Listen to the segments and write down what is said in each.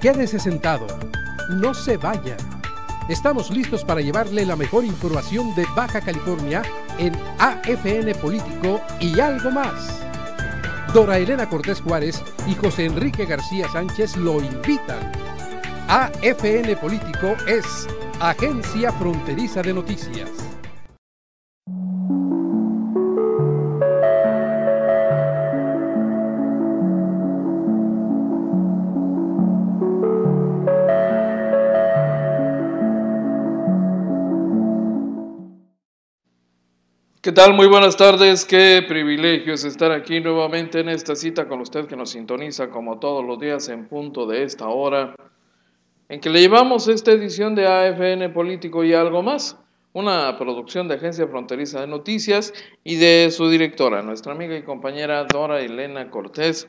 Quédese sentado. No se vaya. Estamos listos para llevarle la mejor información de Baja California en AFN Político y algo más. Dora Elena Cortés Juárez y José Enrique García Sánchez lo invitan. AFN Político es Agencia Fronteriza de Noticias. ¿Qué tal? Muy buenas tardes. Qué privilegio es estar aquí nuevamente en esta cita con usted que nos sintoniza como todos los días en punto de esta hora, en que le llevamos esta edición de AFN Político y algo más, una producción de Agencia Fronteriza de Noticias y de su directora, nuestra amiga y compañera Dora Elena Cortés.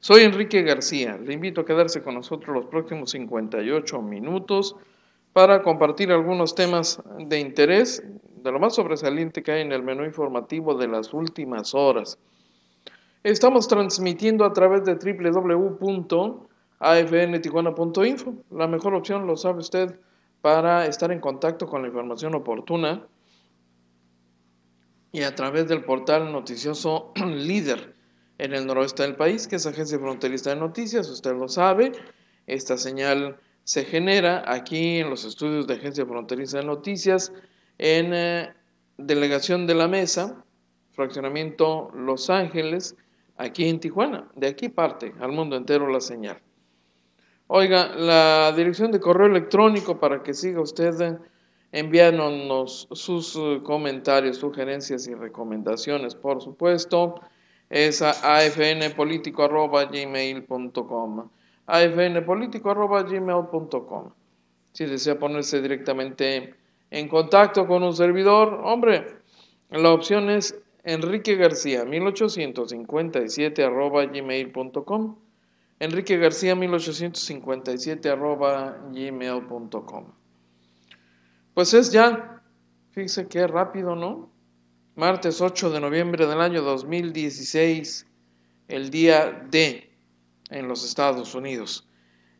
Soy Enrique García. Le invito a quedarse con nosotros los próximos 58 minutos para compartir algunos temas de interés de lo más sobresaliente que hay en el menú informativo de las últimas horas. Estamos transmitiendo a través de www.afntijuana.info, la mejor opción, lo sabe usted, para estar en contacto con la información oportuna y a través del portal noticioso líder en el noroeste del país, que es Agencia Fronteriza de Noticias, usted lo sabe, esta señal se genera aquí en los estudios de Agencia Fronteriza de Noticias en eh, delegación de la mesa, fraccionamiento Los Ángeles, aquí en Tijuana. De aquí parte al mundo entero la señal. Oiga, la dirección de correo electrónico para que siga usted eh, enviándonos sus eh, comentarios, sugerencias y recomendaciones, por supuesto, es a afnpolitico.gmail.com afnpolitico.gmail.com Si desea ponerse directamente en contacto con un servidor, hombre, la opción es Enrique García 1857 arroba gmail.com. Enrique García 1857 arroba gmail.com. Pues es ya, fíjese qué rápido, ¿no? Martes 8 de noviembre del año 2016, el día D en los Estados Unidos.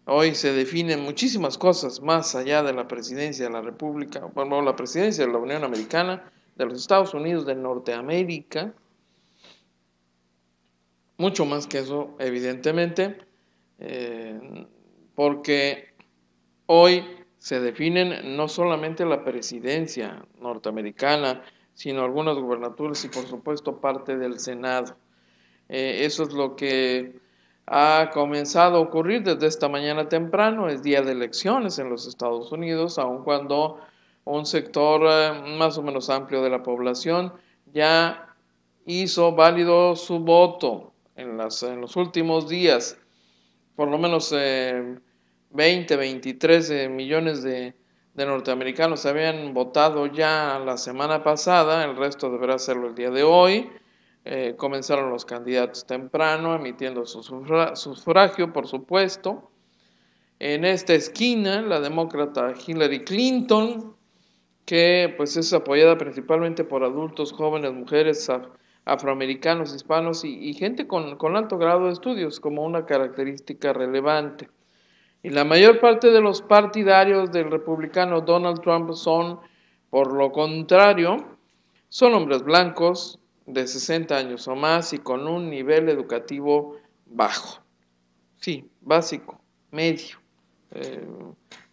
Hoy se definen muchísimas cosas más allá de la presidencia de la República, bueno, la presidencia de la Unión Americana, de los Estados Unidos de Norteamérica. Mucho más que eso, evidentemente, eh, porque hoy se definen no solamente la presidencia norteamericana, sino algunas gubernaturas y por supuesto parte del Senado. Eh, eso es lo que ha comenzado a ocurrir desde esta mañana temprano, es día de elecciones en los Estados Unidos, aun cuando un sector eh, más o menos amplio de la población ya hizo válido su voto en, las, los últimos días. Por lo menos 20, eh, 23 eh, millones de, de norteamericanos habían votado ya la semana pasada, el resto deberá hacerlo el día de hoy. Eh, comenzaron los candidatos temprano, emitiendo su sufragio, por supuesto. En esta esquina, la demócrata Hillary Clinton, que pues es apoyada principalmente por adultos, jóvenes, mujeres, afroamericanos, hispanos y, gente con, con, alto grado de estudios como una característica relevante. Y la mayor parte de los partidarios del republicano Donald Trump son, por lo contrario, son hombres blancos, de 60 años o más y con un nivel educativo bajo. Sí, básico, medio. Eh,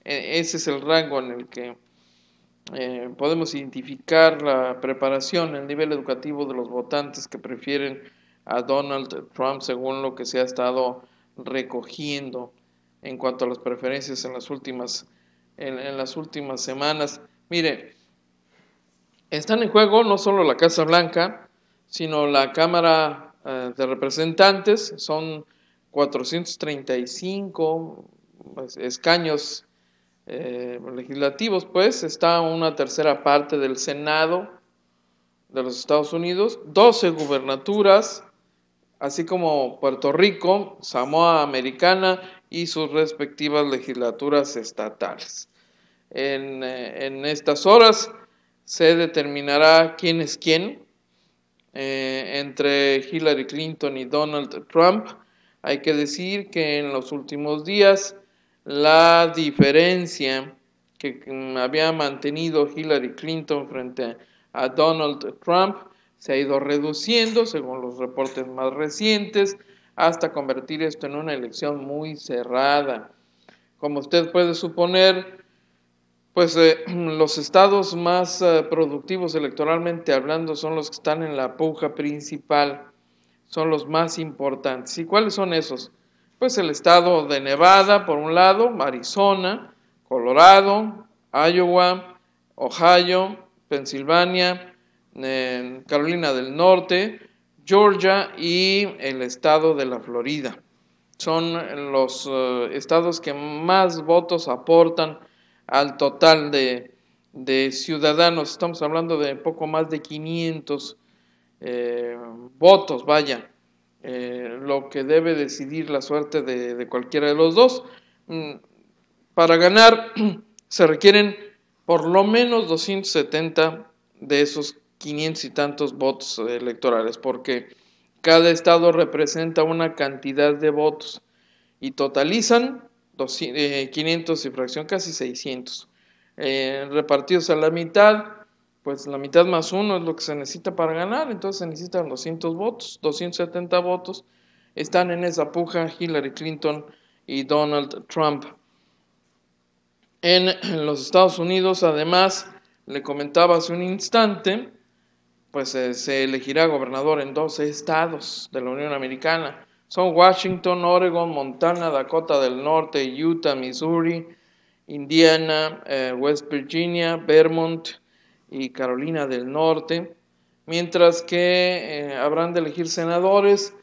e-, ese es el rango en el que eh, podemos identificar la preparación, el nivel educativo de los votantes que prefieren a Donald Trump según lo que se ha estado recogiendo en cuanto a las preferencias en las últimas, en las últimas semanas. Mire, están en juego no solo la Casa Blanca, sino la Cámara eh, de Representantes, son 435 pues, escaños eh, legislativos, pues está una tercera parte del Senado de los Estados Unidos, 12 gubernaturas, así como Puerto Rico, Samoa Americana y sus respectivas legislaturas estatales. En, eh, en estas horas se determinará quién es quién, eh, entre Hillary Clinton y Donald Trump. Hay que decir que en los últimos días la diferencia que mm, había mantenido Hillary Clinton frente a Donald Trump se ha ido reduciendo según los reportes más recientes hasta convertir esto en una elección muy cerrada. Como usted puede suponer, pues eh, los estados más eh, productivos electoralmente hablando son los que están en la puja principal, son los más importantes. ¿Y cuáles son esos? Pues el estado de Nevada, por un lado, Arizona, Colorado, Iowa, Ohio, Pensilvania, Carolina del Norte, Georgia y el estado de la Florida. Son los eh, estados que más votos aportan al total de, ciudadanos. Estamos hablando de poco más de 500 eh, votos, vaya, eh, lo que debe decidir la suerte de, cualquiera de los dos. Mm, para ganar se requieren por lo menos 270 de esos 500 y tantos votos electorales, porque cada estado representa una cantidad de votos y totalizan 500 y fracción, casi 600. Eh, repartidos a la mitad, pues la mitad más uno es lo que se necesita para ganar, entonces se necesitan 200 votos, 270 votos. Están en esa puja Hillary Clinton y Donald Trump. En los Estados Unidos, además, le comentaba hace un instante, pues eh, se elegirá gobernador en 12 estados de la Unión Americana. Son Washington, Oregon, Montana, Dakota del Norte, Utah, Missouri, Indiana, eh, West Virginia, Vermont y Carolina del Norte. Mientras que eh, habrán de elegir senadores,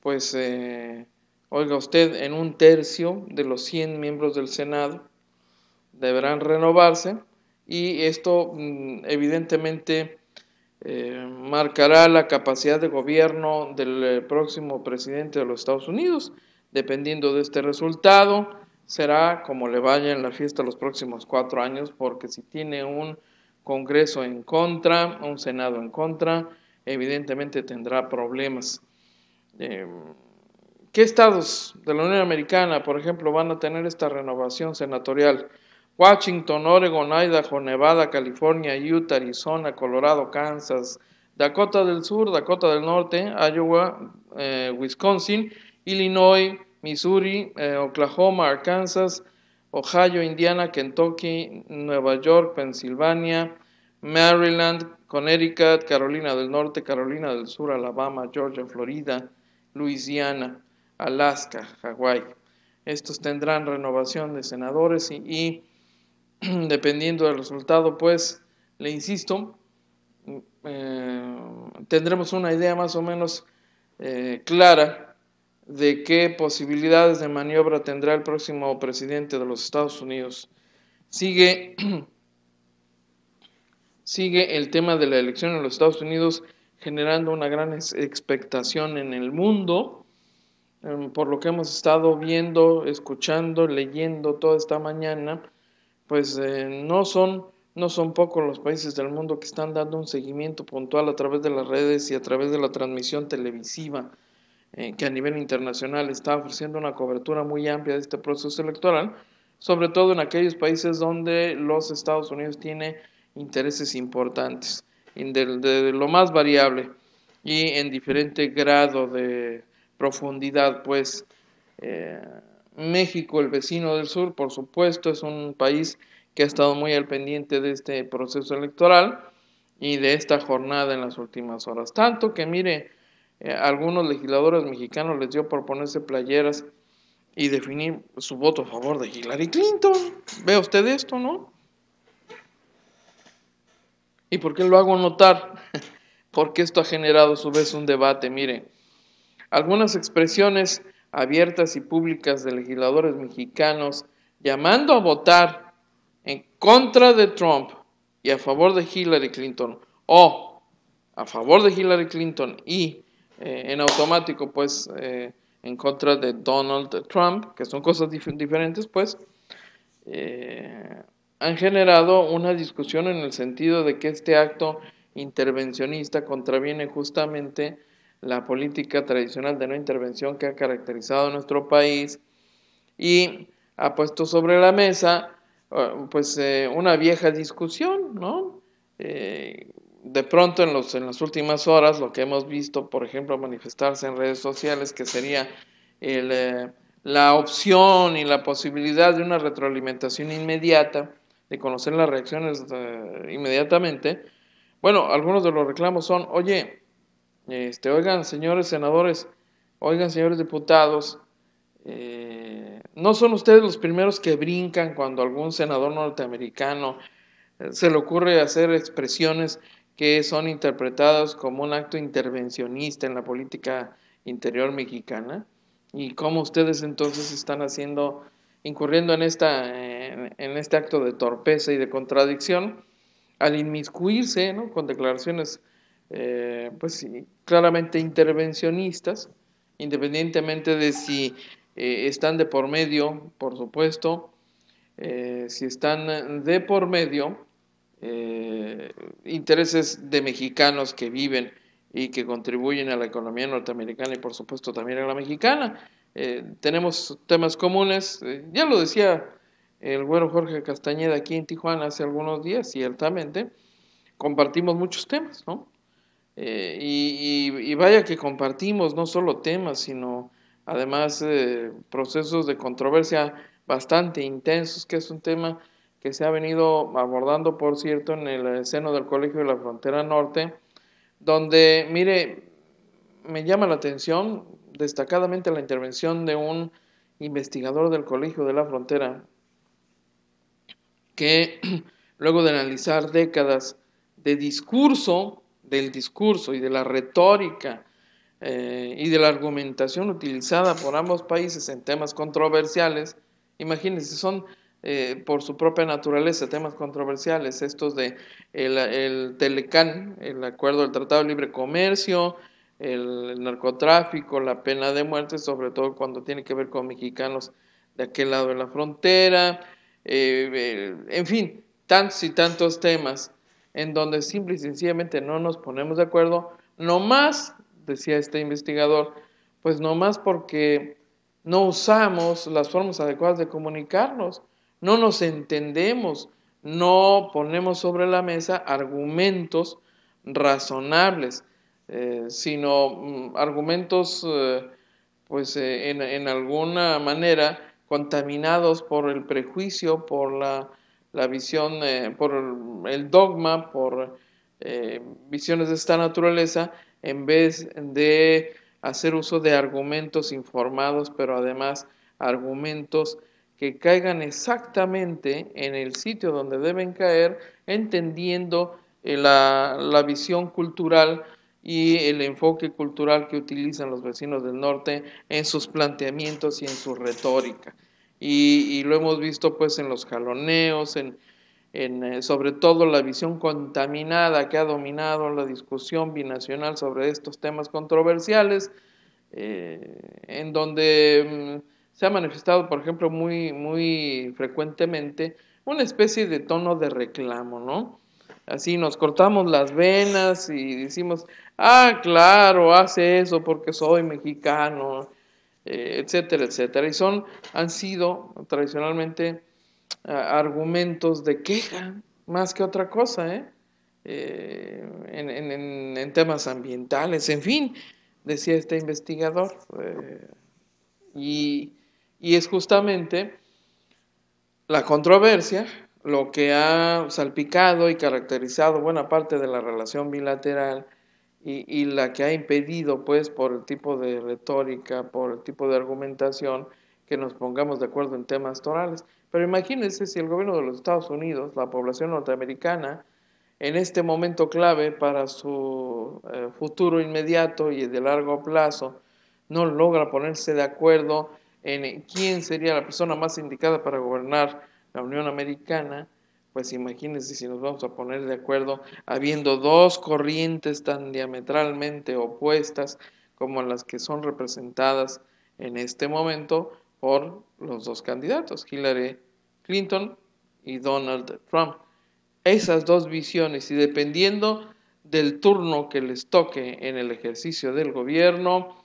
pues, eh, oiga usted, en un tercio de los 100 miembros del Senado deberán renovarse y esto mm, evidentemente eh, marcará la capacidad de gobierno del eh, próximo presidente de los Estados Unidos. Dependiendo de este resultado, será como le vaya en la fiesta los próximos cuatro años, porque si tiene un Congreso en contra, un Senado en contra, evidentemente tendrá problemas. Eh, ¿Qué estados de la Unión Americana, por ejemplo, van a tener esta renovación senatorial? Washington, Oregon, Idaho, Nevada, California, Utah, Arizona, Colorado, Kansas, Dakota del Sur, Dakota del Norte, Iowa, eh, Wisconsin, Illinois, Missouri, eh, Oklahoma, Arkansas, Ohio, Indiana, Kentucky, Nueva York, Pensilvania, Maryland, Connecticut, Carolina del Norte, Carolina del Sur, Alabama, Georgia, Florida, Louisiana, Alaska, Hawái. Estos tendrán renovación de senadores y dependiendo del resultado, pues, le insisto, eh, tendremos una idea más o menos eh, clara de qué posibilidades de maniobra tendrá el próximo presidente de los Estados Unidos. Sigue, sigue el tema de la elección en los Estados Unidos generando una gran expectación en el mundo, em, por lo que hemos estado viendo, escuchando, leyendo toda esta mañana pues eh, no son no son pocos los países del mundo que están dando un seguimiento puntual a través de las redes y a través de la transmisión televisiva eh, que a nivel internacional está ofreciendo una cobertura muy amplia de este proceso electoral, sobre todo en aquellos países donde los Estados Unidos tiene intereses importantes, de, lo más variable y en diferente grado de profundidad, pues eh, México, el vecino del sur, por supuesto, es un país que ha estado muy al pendiente de este proceso electoral y de esta jornada en las últimas horas. Tanto que, mire, eh, algunos legisladores mexicanos les dio por ponerse playeras y definir su voto a favor de Hillary Clinton. ¿Ve usted esto, no? ¿Y por qué lo hago notar? Porque esto ha generado a su vez un debate. Mire, algunas expresiones abiertas y públicas de legisladores mexicanos llamando a votar en contra de Trump y a favor de Hillary Clinton o a favor de Hillary Clinton y eh, en automático pues eh, en contra de Donald Trump, que son cosas diferentes pues, eh, han generado una discusión en el sentido de que este acto intervencionista contraviene justamente la política tradicional de no intervención que ha caracterizado nuestro país y ha puesto sobre la mesa uh, pues eh, una vieja discusión, ¿no? Eh, de pronto en, los, en las últimas horas lo que hemos visto, por ejemplo, manifestarse en redes sociales, que sería el, la opción y la posibilidad de una retroalimentación inmediata, de conocer las reacciones inmediatamente, bueno, algunos de los reclamos son, oye, este, oigan, señores senadores, oigan, señores diputados, eh, no son ustedes los primeros que brincan cuando algún senador norteamericano eh, se le ocurre hacer expresiones que son interpretadas como un acto intervencionista en la política interior mexicana y cómo ustedes entonces están haciendo, incurriendo en, esta, en este acto de torpeza y de contradicción al inmiscuirse con declaraciones eh, pues, claramente intervencionistas, independientemente de si eh, están de por medio, por supuesto, eh, si están de por medio intereses de mexicanos que viven y que contribuyen a la economía norteamericana y por supuesto también a la mexicana. tenemos temas comunes, ya lo decía el güero Jorge Castañeda aquí en Tijuana hace algunos días, ciertamente, compartimos muchos temas, ¿no? Eh, y, vaya que compartimos no solo temas, sino además eh, procesos de controversia bastante intensos, que es un tema que se ha venido abordando, por cierto, en el seno del Colegio de la Frontera Norte, donde, mire, me llama la atención destacadamente la intervención de un investigador del Colegio de la Frontera, que luego de analizar décadas de discurso, del discurso y de la retórica eh, y de la argumentación utilizada por ambos países en temas controversiales, imagínense, son eh, por su propia naturaleza temas controversiales, estos de el, el Telecán, el acuerdo del Tratado de Libre Comercio, el narcotráfico, la pena de muerte, sobre todo cuando tiene que ver con mexicanos de aquel lado de la frontera, eh, en fin, tantos y tantos temas en donde simple y sencillamente no nos ponemos de acuerdo, no más, decía este investigador, pues no más porque no usamos las formas adecuadas de comunicarnos, no nos entendemos, no ponemos sobre la mesa argumentos razonables, eh, sino mm, argumentos eh, pues en, en alguna manera contaminados por el prejuicio, por la, visión, eh, por el dogma, por eh, visiones de esta naturaleza, en vez de hacer uso de argumentos informados, pero además argumentos que caigan exactamente en el sitio donde deben caer, entendiendo eh, la, la visión cultural y el enfoque cultural que utilizan los vecinos del norte en sus planteamientos y en su retórica. Y, lo hemos visto pues en los jaloneos, en, eh, sobre todo la visión contaminada que ha dominado la discusión binacional sobre estos temas controversiales, eh, en donde mm, se ha manifestado, por ejemplo, muy, muy frecuentemente una especie de tono de reclamo, ¿no? Así nos cortamos las venas y decimos, ah, claro, hace eso porque soy mexicano, eh, etcétera, etcétera. Y son, han sido tradicionalmente argumentos de queja más que otra cosa, ¿eh? Eh, en, temas ambientales, en fin, decía este investigador. y, y es justamente la controversia lo que ha salpicado y caracterizado buena parte de la relación bilateral y, la que ha impedido, pues, por el tipo de retórica, por el tipo de argumentación, que nos pongamos de acuerdo en temas torales. Pero imagínense si el gobierno de los Estados Unidos, la población norteamericana, en este momento clave para su eh, futuro inmediato y de largo plazo, no logra ponerse de acuerdo en quién sería la persona más indicada para gobernar la Unión Americana, pues imagínense si nos vamos a poner de acuerdo habiendo dos corrientes tan diametralmente opuestas como las que son representadas en este momento por los dos candidatos, Hillary Clinton y Donald Trump. Esas dos visiones y dependiendo del turno que les toque en el ejercicio del gobierno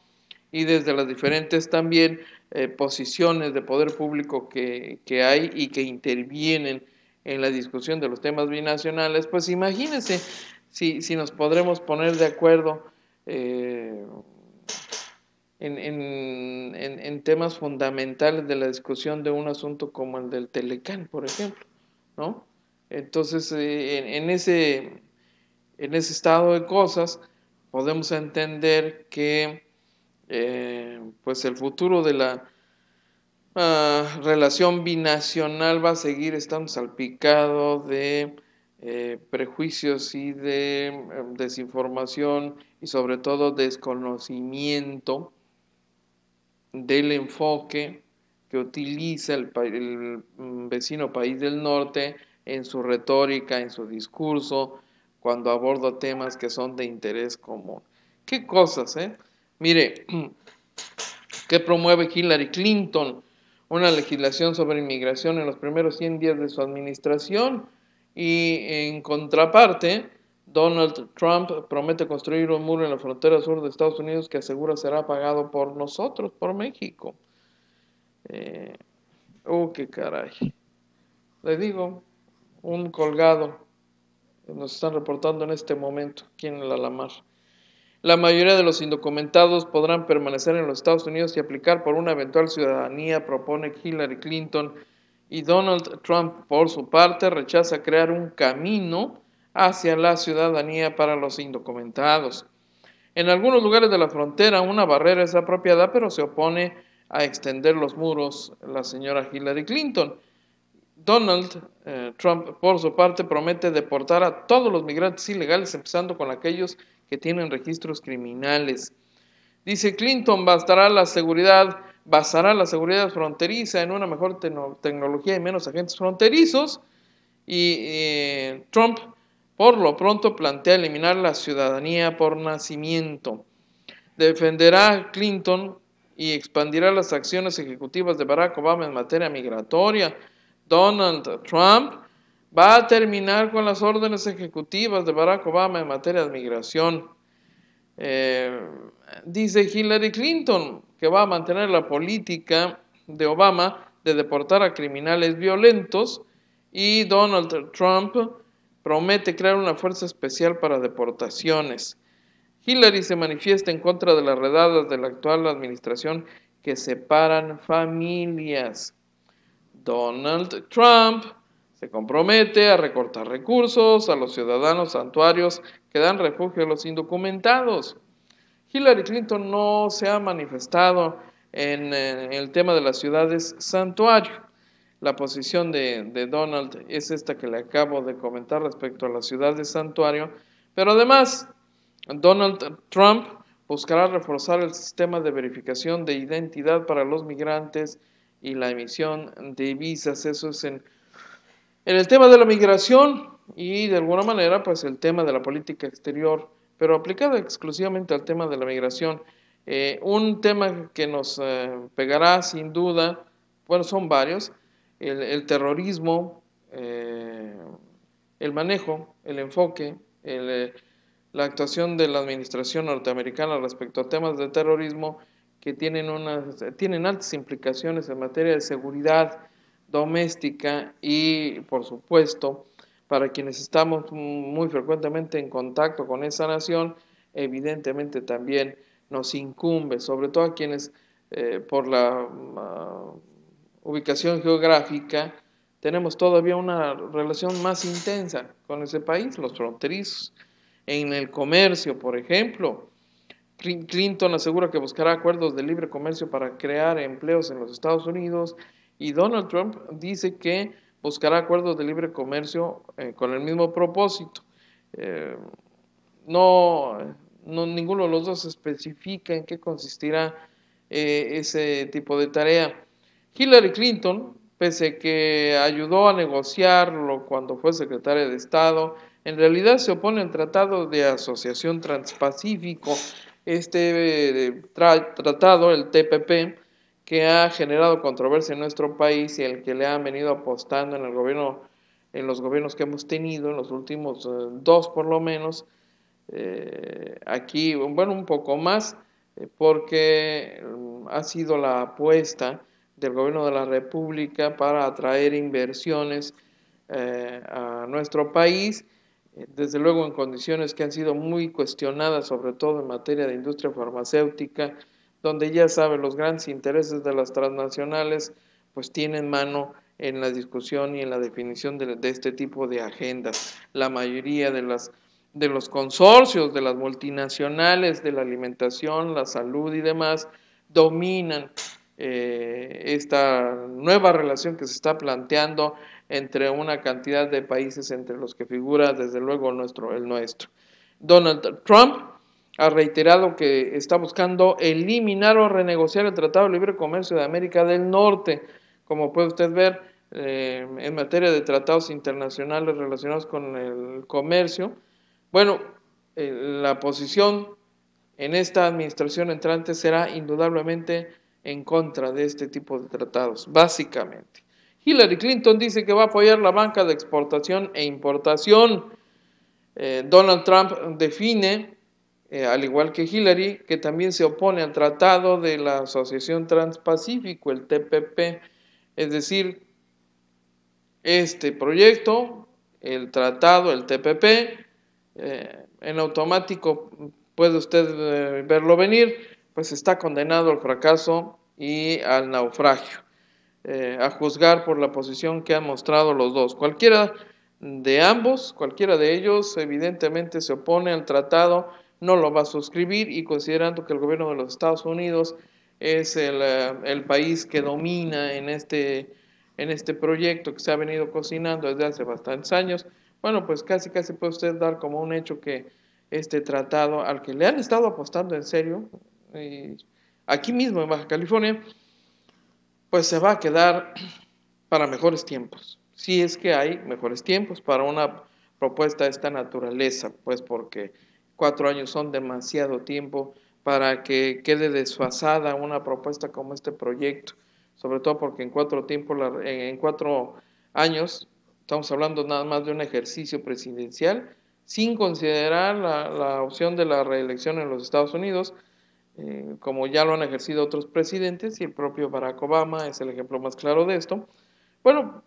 y desde las diferentes también eh, posiciones de poder público que, hay y que intervienen en la discusión de los temas binacionales, pues imagínense si, si nos podremos poner de acuerdo eh, en, en, temas fundamentales de la discusión de un asunto como el del Telecán, por ejemplo, ¿no? Entonces, eh, en, ese, en ese estado de cosas, podemos entender que eh, pues el futuro de la ah, relación binacional va a seguir estando salpicado de eh, prejuicios y de em, desinformación y sobre todo desconocimiento del enfoque que utiliza el, el, vecino país del norte en su retórica, en su discurso, cuando aborda temas que son de interés común. ¿Qué cosas, eh? Mire, ¿qué promueve Hillary Clinton? Una legislación sobre inmigración en los primeros 100 días de su administración y en contraparte, Donald Trump promete construir un muro en la frontera sur de Estados Unidos que asegura será pagado por nosotros, por México. Eh, oh, qué caray. Le digo, un colgado. Nos están reportando en este momento aquí en el Alamar. La mayoría de los indocumentados podrán permanecer en los Estados Unidos y aplicar por una eventual ciudadanía, propone Hillary Clinton. Y Donald Trump, por su parte, rechaza crear un camino hacia la ciudadanía para los indocumentados. En algunos lugares de la frontera una barrera es apropiada, pero se opone a extender los muros la señora Hillary Clinton. Donald eh, Trump, por su parte, promete deportar a todos los migrantes ilegales, empezando con aquellos que tienen registros criminales. Dice Clinton, bastará la seguridad, basará la seguridad fronteriza en una mejor tecnología y menos agentes fronterizos. Y eh, Trump, por lo pronto, plantea eliminar la ciudadanía por nacimiento. Defenderá Clinton y expandirá las acciones ejecutivas de Barack Obama en materia migratoria Donald Trump va a terminar con las órdenes ejecutivas de Barack Obama en materia de migración. Eh, dice Hillary Clinton que va a mantener la política de Obama de deportar a criminales violentos y Donald Trump promete crear una fuerza especial para deportaciones. Hillary se manifiesta en contra de las redadas de la actual administración que separan familias. Donald Trump se compromete a recortar recursos a los ciudadanos santuarios que dan refugio a los indocumentados. Hillary Clinton no se ha manifestado en, el tema de las ciudades santuario. La posición de, de, Donald es esta que le acabo de comentar respecto a las ciudades santuario, pero además Donald Trump buscará reforzar el sistema de verificación de identidad para los migrantes y la emisión de visas. Eso es en, el tema de la migración y de alguna manera pues el tema de la política exterior, pero aplicado exclusivamente al tema de la migración. Eh, un tema que nos eh, pegará sin duda, bueno, son varios, el, terrorismo, eh, el manejo, el enfoque, la actuación de la administración norteamericana respecto a temas de terrorismo que tienen, unas, tienen altas implicaciones en materia de seguridad doméstica y, por supuesto, para quienes estamos muy frecuentemente en contacto con esa nación, evidentemente también nos incumbe, sobre todo a quienes eh, por la ah, ubicación geográfica tenemos todavía una relación más intensa con ese país, los fronterizos, en el comercio, por ejemplo, Clinton asegura que buscará acuerdos de libre comercio para crear empleos en los Estados Unidos y Donald Trump dice que buscará acuerdos de libre comercio eh, con el mismo propósito. Eh, no, no, ninguno de los dos especifica en qué consistirá eh, ese tipo de tarea. Hillary Clinton, pese que ayudó a negociarlo cuando fue secretaria de Estado, en realidad se opone al Tratado de Asociación Transpacífico este eh, tratado, el TPP, que ha generado controversia en nuestro país y el que le han venido apostando en el gobierno, en los gobiernos que hemos tenido, en los últimos eh, dos por lo menos, eh, aquí, bueno, un poco más, porque mm, ha sido la apuesta del gobierno de la República para atraer inversiones a nuestro país, desde luego en condiciones que han sido muy cuestionadas, sobre todo en materia de industria farmacéutica, donde ya saben los grandes intereses de las transnacionales, pues tienen mano en la discusión y en la definición de, este tipo de agendas. La mayoría de los consorcios, de las multinacionales, de la alimentación, la salud y demás, dominan eh, esta nueva relación que se está planteando entre una cantidad de países entre los que figura desde luego nuestro, el nuestro. Donald Trump ha reiterado que está buscando eliminar o renegociar el Tratado de Libre Comercio de América del Norte, como puede usted ver, eh, en materia de tratados internacionales relacionados con el comercio. Bueno, eh, la posición en esta administración entrante será indudablemente en contra de este tipo de tratados, básicamente. Hillary Clinton dice que va a apoyar la banca de exportación e importación. Eh, Donald Trump define, al igual que Hillary, que también se opone al tratado de la Asociación Transpacífico, el TPP, es decir, este proyecto, el tratado, el TPP, eh, en automático puede usted eh, verlo venir, pues está condenado al fracaso y al naufragio, eh, a juzgar por la posición que han mostrado los dos. Cualquiera de ambos, cualquiera de ellos, evidentemente se opone al tratado, no lo va a suscribir y considerando que el gobierno de los Estados Unidos es el, país que domina en este, en este proyecto que se ha venido cocinando desde hace bastantes años, bueno, pues casi casi puede usted dar como un hecho que este tratado al que le han estado apostando en serio, aquí mismo en Baja California, pues se va a quedar para mejores tiempos. Si es que hay mejores tiempos para una propuesta de esta naturaleza, pues porque cuatro años son demasiado tiempo para que quede desfasada una propuesta como este proyecto, sobre todo porque en cuatro, tiempo, en cuatro años estamos hablando nada más de un ejercicio presidencial, sin considerar la, opción de la reelección en los Estados Unidos, eh, como ya lo han ejercido otros presidentes, y el propio Barack Obama es el ejemplo más claro de esto. Bueno,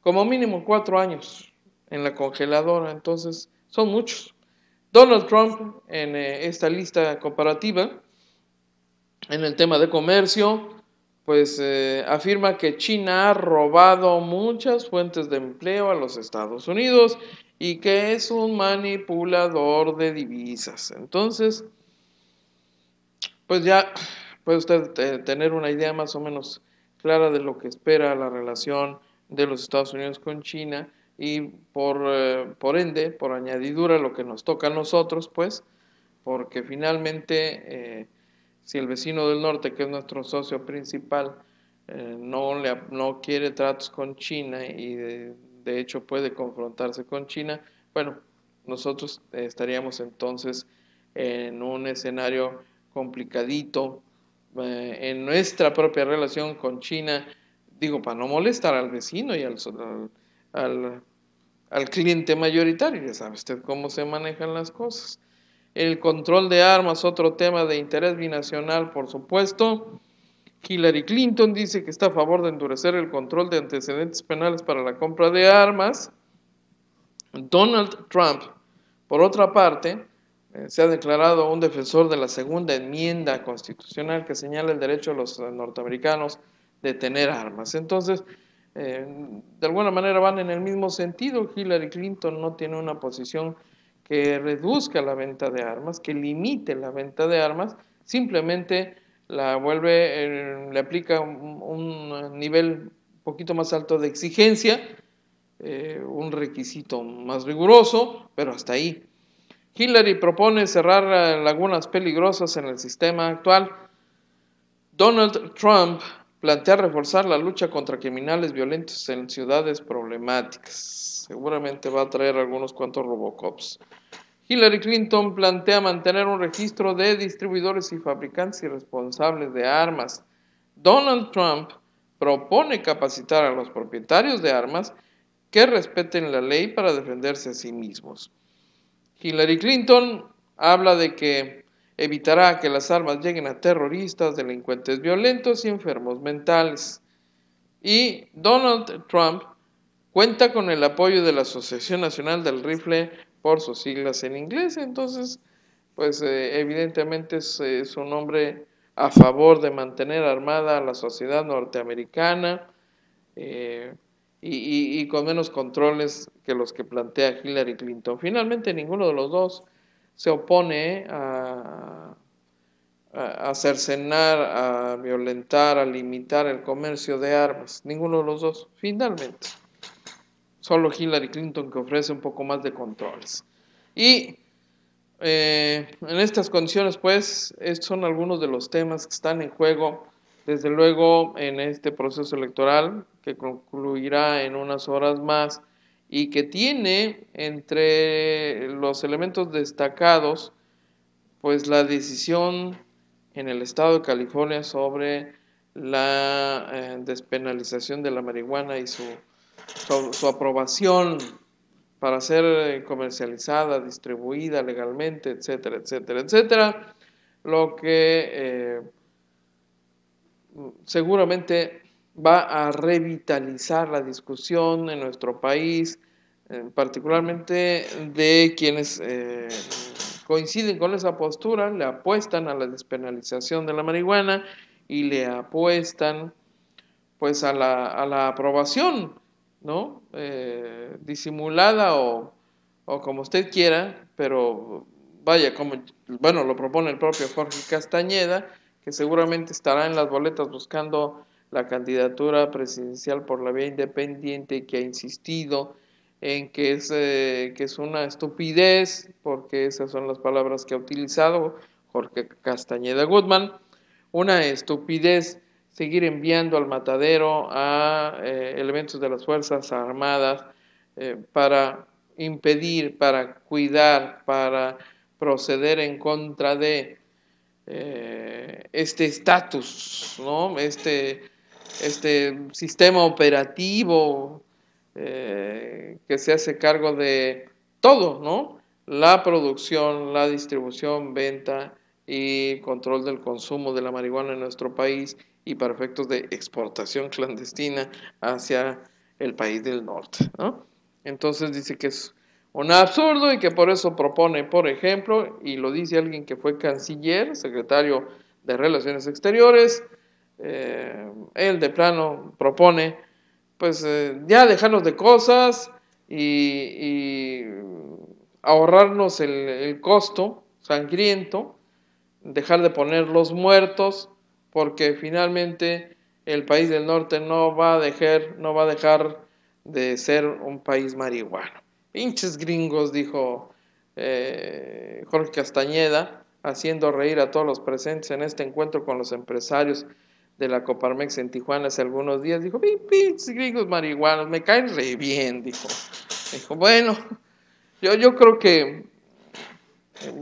como mínimo cuatro años en la congeladora, entonces son muchos. Donald Trump en eh, esta lista comparativa, en el tema de comercio, pues eh, afirma que China ha robado muchas fuentes de empleo a los Estados Unidos y que es un manipulador de divisas. Entonces, pues ya puede usted eh, tener una idea más o menos clara de lo que espera la relación de los Estados Unidos con China y por, eh, por ende, por añadidura, lo que nos toca a nosotros, pues, porque finalmente, eh, si el vecino del norte, que es nuestro socio principal, no, le, no quiere tratos con China y de, hecho puede confrontarse con China, bueno, nosotros estaríamos entonces en un escenario complicadito en nuestra propia relación con China, digo, para no molestar al vecino y al, al al, cliente mayoritario. Ya sabe usted cómo se manejan las cosas. El control de armas, otro tema de interés binacional, por supuesto. Hillary Clinton dice que está a favor de endurecer el control de antecedentes penales para la compra de armas. Donald Trump, por otra parte, eh, se ha declarado un defensor de la segunda enmienda constitucional que señala el derecho de los norteamericanos de tener armas. Entonces, eh, de alguna manera van en el mismo sentido. Hillary Clinton no tiene una posición que reduzca la venta de armas, que limite la venta de armas, simplemente la vuelve, eh, le aplica un, nivel un poquito más alto de exigencia, eh, un requisito más riguroso, pero hasta ahí. Hillary propone cerrar lagunas peligrosas en el sistema actual. Donald Trump plantea reforzar la lucha contra criminales violentos en ciudades problemáticas. Seguramente va a traer algunos cuantos Robocops. Hillary Clinton plantea mantener un registro de distribuidores y fabricantes y responsables de armas. Donald Trump propone capacitar a los propietarios de armas que respeten la ley para defenderse a sí mismos. Hillary Clinton habla de que evitará que las armas lleguen a terroristas, delincuentes violentos y enfermos mentales. Y Donald Trump cuenta con el apoyo de la Asociación Nacional del Rifle por sus siglas en inglés, entonces, pues eh, evidentemente es, un hombre a favor de mantener armada a la sociedad norteamericana eh, y, con menos controles que los que plantea Hillary Clinton. Finalmente, ninguno de los dos se opone a, a, cercenar, a violentar, a limitar el comercio de armas. Ninguno de los dos, finalmente. Solo Hillary Clinton que ofrece un poco más de controles. Y eh, en estas condiciones, pues, estos son algunos de los temas que están en juego, desde luego, en este proceso electoral que concluirá en unas horas más y que tiene entre los elementos destacados, pues la decisión en el estado de California sobre la eh, despenalización de la marihuana y su, su, aprobación para ser eh, comercializada, distribuida legalmente, etcétera, etcétera, etcétera, lo que eh, seguramente va a revitalizar la discusión en nuestro país, particularmente de quienes coinciden con esa postura, le apuestan a la despenalización de la marihuana y le apuestan pues a la, a la aprobación, ¿no? Eh, disimulada o, o, como usted quiera, pero vaya, como, bueno, lo propone el propio Jorge Castañeda, que seguramente estará en las boletas buscando la candidatura presidencial por la vía independiente que ha insistido en que es, eh, que es una estupidez, porque esas son las palabras que ha utilizado Jorge Castañeda Goodman, una estupidez seguir enviando al matadero a eh, elementos de las Fuerzas Armadas eh, para impedir, para cuidar, para proceder en contra de este estatus, ¿no? este, este sistema operativo eh, que se hace cargo de todo, ¿no? La producción, la distribución, venta y control del consumo de la marihuana en nuestro país y para efectos de exportación clandestina hacia el país del norte, ¿no? Entonces dice que es un absurdo y que por eso propone, por ejemplo, y lo dice alguien que fue canciller, secretario de Relaciones Exteriores, eh, él de plano propone pues eh, ya dejarnos de cosas y, ahorrarnos el, costo sangriento, dejar de poner los muertos, porque finalmente el país del norte no va a dejar, no va a dejar de ser un país marihuano. Pinches gringos, dijo eh, Jorge Castañeda, haciendo reír a todos los presentes en este encuentro con los empresarios de la Coparmex en Tijuana hace algunos días, dijo, pinches gringos marihuanos, me caen re bien, dijo. Dijo, bueno, yo, yo creo que eh,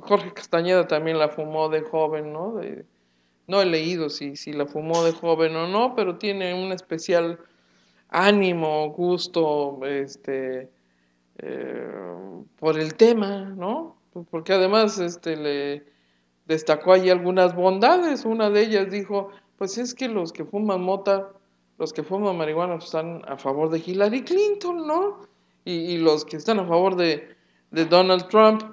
Jorge Castañeda también la fumó de joven, ¿no? no he leído si, si la fumó de joven o no, pero tiene un especial ánimo, gusto, este, eh, por el tema, ¿no? Porque además este, le destacó ahí algunas bondades. Una de ellas dijo, pues es que los que fuman mota, los que fuman marihuana pues, están a favor de Hillary Clinton, ¿no? Y, los que están a favor de, Donald Trump,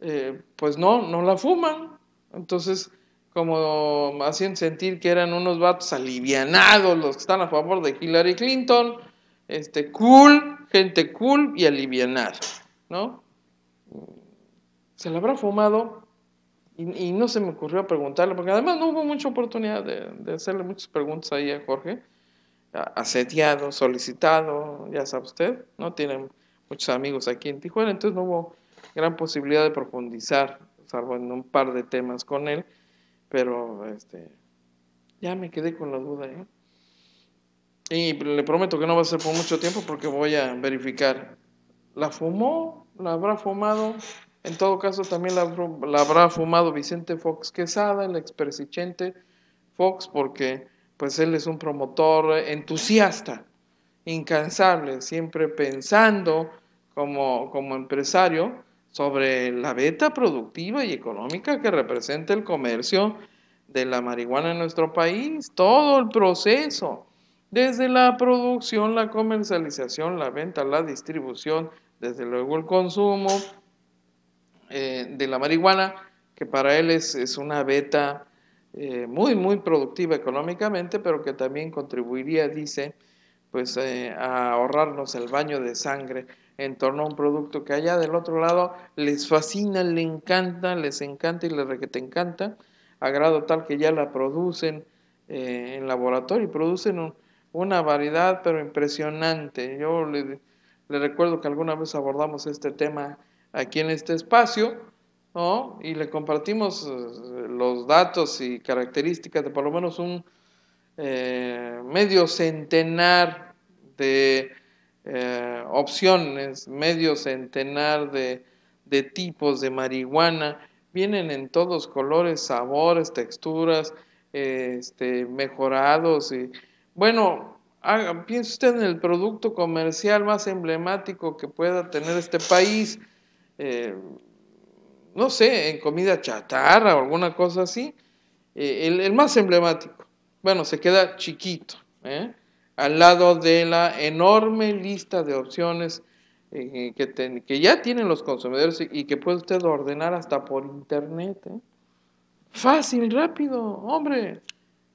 eh, pues no, no la fuman. Entonces, como hacían sentir que eran unos vatos alivianados los que están a favor de Hillary Clinton, este, cool, gente cool y alivianada, ¿no? ¿Se la habrá fumado? Y, no se me ocurrió preguntarle, porque además no hubo mucha oportunidad de, hacerle muchas preguntas ahí a Jorge. Asediado, solicitado, ya sabe usted, ¿no? Tiene muchos amigos aquí en Tijuana, entonces no hubo gran posibilidad de profundizar, salvo en un par de temas con él, pero este, ya me quedé con la duda. ¿eh? Y le prometo que no va a ser por mucho tiempo porque voy a verificar. ¿La fumó? ¿La habrá fumado? En todo caso, también la, habrá fumado Vicente Fox Quesada, el expresidente Fox, porque pues él es un promotor entusiasta, incansable, siempre pensando como, como empresario, sobre la beta productiva y económica que representa el comercio de la marihuana en nuestro país, todo el proceso, desde la producción, la comercialización, la venta, la distribución, desde luego el consumo eh, de la marihuana, que para él es, una beta eh, muy, muy productiva económicamente, pero que también contribuiría, dice, pues eh, a ahorrarnos el baño de sangre en torno a un producto que allá del otro lado les fascina, les encanta, les encanta y les re que te encanta, a grado tal que ya la producen eh, en laboratorio y producen una variedad pero impresionante. Yo le, recuerdo que alguna vez abordamos este tema aquí en este espacio ¿no? y le compartimos eh, los datos y características de por lo menos un eh, medio centenar de opciones, medio centenar de, de tipos de marihuana vienen en todos colores, sabores, texturas, este, mejorados. Y, bueno, piense usted en el producto comercial más emblemático que pueda tener este país, eh, no sé, en comida chatarra o alguna cosa así, eh, el, más emblemático. Bueno, se queda chiquito, ¿eh? al lado de la enorme lista de opciones que, que, ya tienen los consumidores y, que puede usted ordenar hasta por internet. Fácil, rápido, hombre.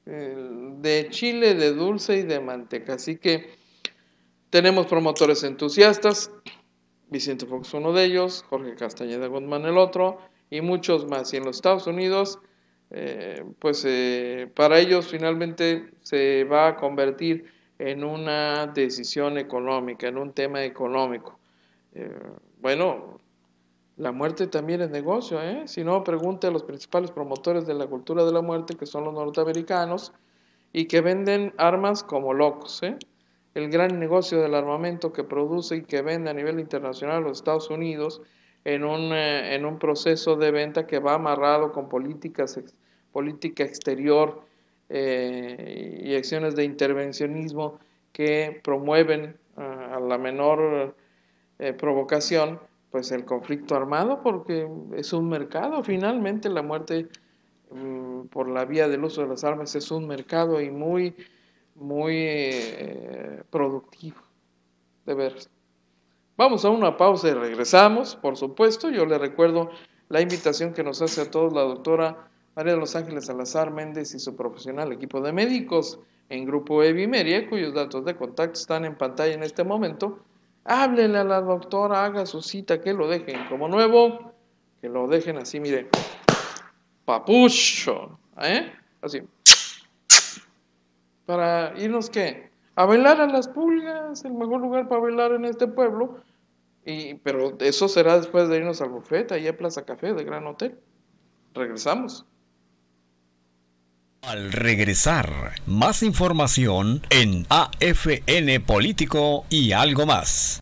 de chile, de dulce y de manteca. Así que tenemos promotores entusiastas. Vicente Fox uno de ellos, Jorge Castañeda Guzmán el otro, y muchos más. Y en los Estados Unidos, eh, pues para ellos finalmente se va a convertir en una decisión económica, en un tema económico. Eh, bueno, la muerte también es negocio, ¿eh? Si no, pregunte a los principales promotores de la cultura de la muerte, que son los norteamericanos, y que venden armas como locos, ¿eh? El gran negocio del armamento que produce y que vende a nivel internacional los Estados Unidos en un, eh, en un proceso de venta que va amarrado con políticas, política exterior y acciones de intervencionismo que promueven a la menor eh, provocación, pues el conflicto armado, porque es un mercado, finalmente la muerte mm, por la vía del uso de las armas es un mercado y muy, muy eh, productivo, de ver. Vamos a una pausa y regresamos, por supuesto. Yo le recuerdo la invitación que nos hace a todos la doctora María de los Ángeles Salazar Méndez y su profesional equipo de médicos en Grupo Evimeria, cuyos datos de contacto están en pantalla en este momento Háblele a la doctora, haga su cita, que lo dejen como nuevo, que lo dejen así, mire, papucho, ¿eh? Así. Para irnos, ¿qué? A bailar a las pulgas, el mejor lugar para bailar en este pueblo. Y, pero eso será después de irnos al buffet, ahí a Plaza Café de Gran Hotel. Regresamos. Al regresar, más información en AFN Político y algo más.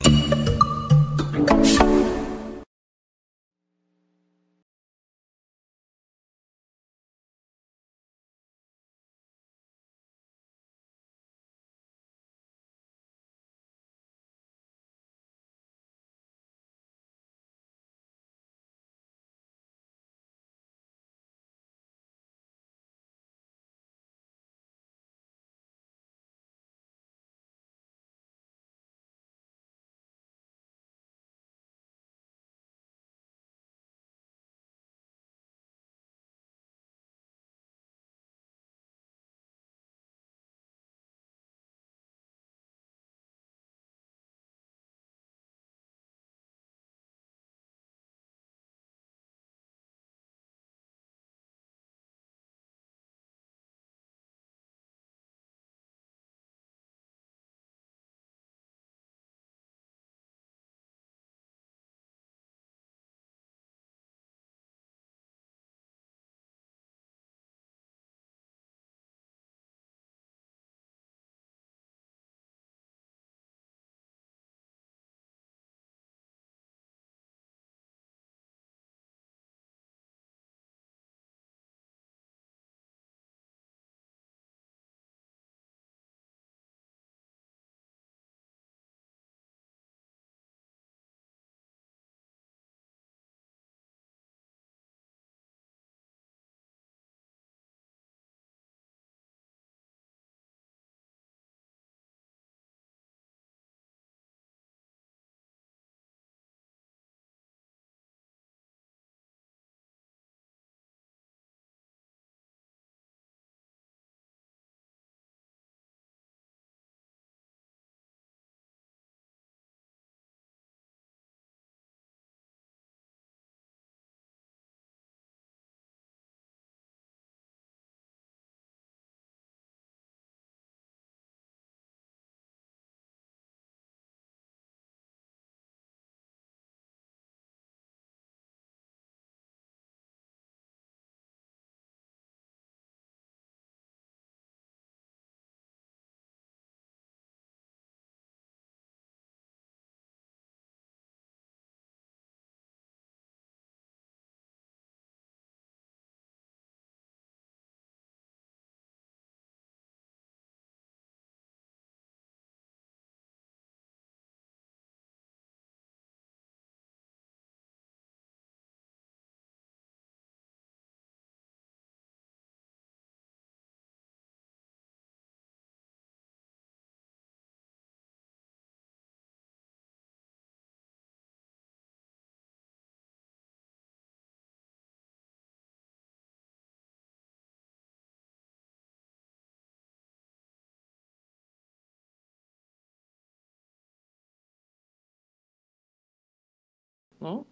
¿No?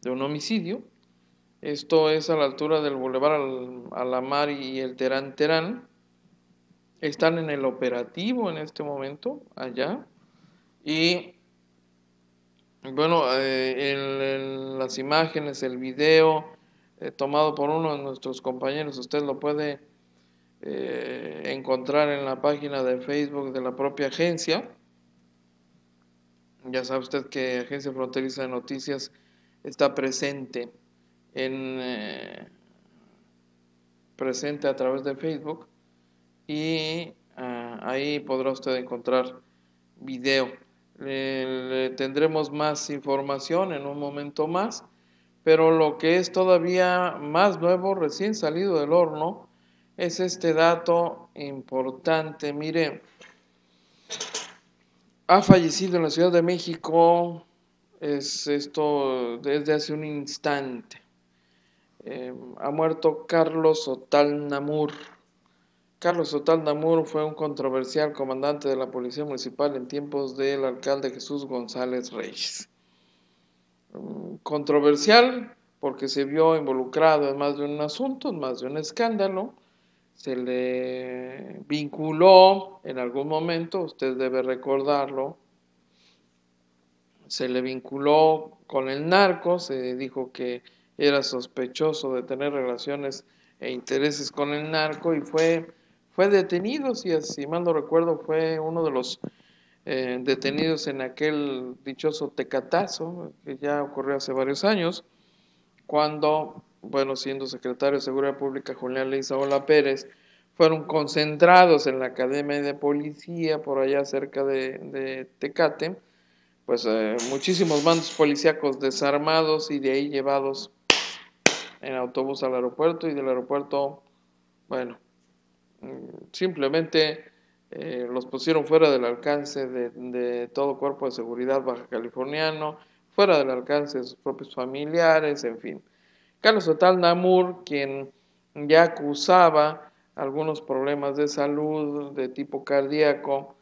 De un homicidio. Esto es a la altura del Boulevard Alamar y el Terán Terán. Están en el operativo en este momento, allá. Y bueno, eh, las imágenes, el video eh, tomado por uno de nuestros compañeros, usted lo puede eh, encontrar en la página de Facebook de la propia agencia. Ya sabe usted que Agencia Fronteriza de Noticias está presente en presente a través de Facebook y ah, ahí podrá usted encontrar video tendremos más información en un momento más, pero lo que es todavía más nuevo, recién salido del horno, es este dato importante. Mire, ha fallecido en la Ciudad de México, es esto desde hace un instante. Eh, ha muerto Carlos Otal Namur Carlos Otal Namur fue un controversial comandante de la Policía Municipal en tiempos del alcalde Jesús González Reyes. Mm, controversial porque se vio involucrado en más de un asunto, en más de un escándalo. Se le vinculó en algún momento, usted debe recordarlo, se le vinculó con el narco, se dijo que era sospechoso de tener relaciones e intereses con el narco y fue fue detenido, si, si mal no recuerdo, fue uno de los eh, detenidos en aquel dichoso tecatazo que ya ocurrió hace varios años, cuando, bueno, siendo secretario de Seguridad Pública Julián Leizaola Pérez, fueron concentrados en la Academia de Policía por allá cerca de, Tecate, pues eh, muchísimos mandos policíacos desarmados y de ahí llevados en autobús al aeropuerto y del aeropuerto, bueno, simplemente eh, los pusieron fuera del alcance de, todo cuerpo de seguridad baja californiano, fuera del alcance de sus propios familiares, en fin. Carlos Otal Namur, quien ya acusaba algunos problemas de salud de tipo cardíaco,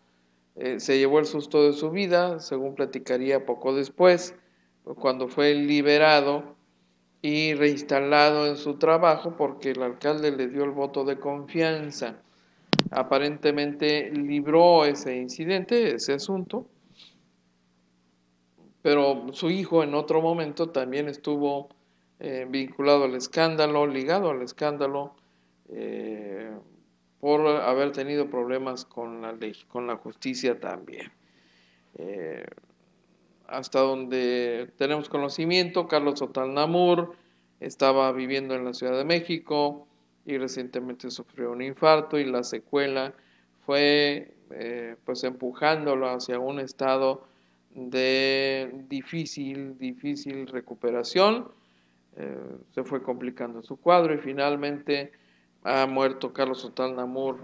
eh, se llevó el susto de su vida, según platicaría poco después, cuando fue liberado y reinstalado en su trabajo porque el alcalde le dio el voto de confianza. Aparentemente libró ese incidente, ese asunto, pero su hijo en otro momento también estuvo eh, vinculado al escándalo, ligado al escándalo, eh, por haber tenido problemas con la ley, con la justicia también. Eh, hasta donde tenemos conocimiento, Carlos Otalnamur estaba viviendo en la Ciudad de México y recientemente sufrió un infarto y la secuela fue pues empujándolo hacia un estado de difícil, difícil recuperación. Eh, se fue complicando su cuadro y finalmente ha muerto Carlos Otalnamur,